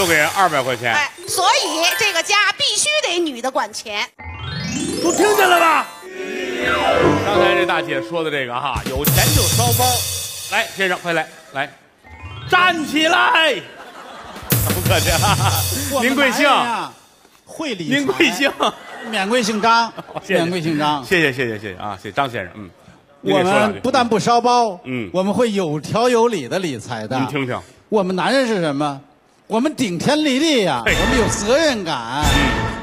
就给二百块钱。哎，所以这个家必须得女的管钱。都听见了吧？刚才这大姐说的这个哈，有钱就烧包。来，先生，快来，来，站起来。不客气了，您贵姓？会理。您贵姓？免贵姓张。免贵姓张。谢谢谢谢谢谢啊，谢谢张先生。嗯，我们不但不烧包，嗯我们会有条有理的理财的。您听听，我们男人是什么？我们顶天立地呀、嘿我们有责任感，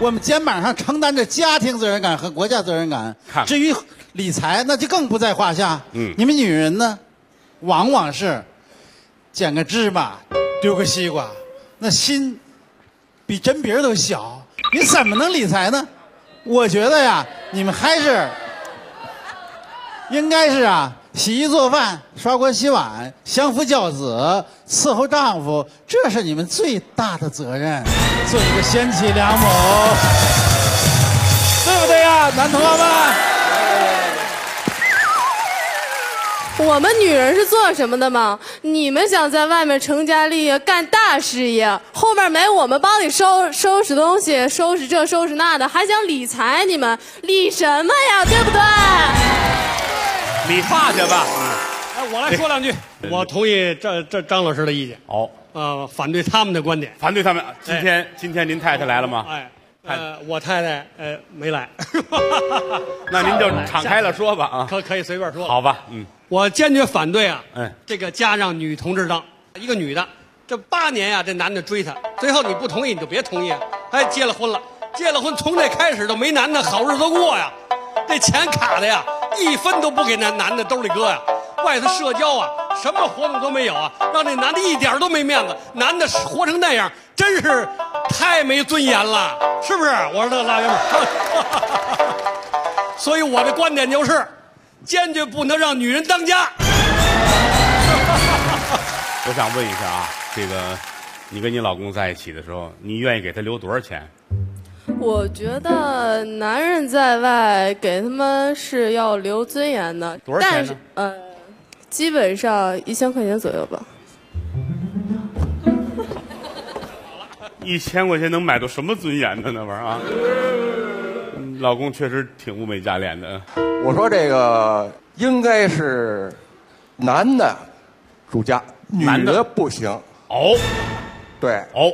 我们肩膀上承担着家庭责任感和国家责任感。至于理财，那就更不在话下。嗯你们女人呢，往往是捡个芝麻丢个西瓜，那心比针鼻儿都小，你怎么能理财呢？我觉得呀，你们还是应该是啊，洗衣做饭、刷锅洗碗、相夫教子、伺候丈夫，这是你们最大的责任。做一个贤妻良母，对不对呀，男同胞们？我们女人是做什么的吗？你们想在外面成家立业、干大事业，后面没我们帮你收收拾东西、收拾这收拾那的，还想理财？你们理什么呀？对不对？理发去吧。哎，我来说两句，我同意这这张老师的意见，哦，呃，反对他们的观点。反对他们。今天今天您太太来了吗？哎，呃，我太太呃没来，那您就敞开了说吧啊。可可以随便说。好吧，嗯，我坚决反对啊！嗯这个家让女同志当，一个女的，这八年呀、这男的追她，最后你不同意你就别同意啊！哎，结了婚了，结了婚从这开始就没男的好日子过呀，这钱卡的呀，一分都不给那男的兜里搁呀，外头社交啊，什么活动都没有啊，让这男的一点都没面子，男的活成那样，真是太没尊严了，是不是？我说这个老爷们儿，所以我的观点就是。坚决不能让女人当家。我想问一下啊，这个你跟你老公在一起的时候，你愿意给他留多少钱？我觉得男人在外给他们是要留尊严的，多少钱呢但是呃，基本上一千块钱左右吧。一千块钱能买到什么尊严呢？那玩意儿啊，嗯老公确实挺物美价廉的。我说这个应该是男的主家，女男的的不行。哦对，哦，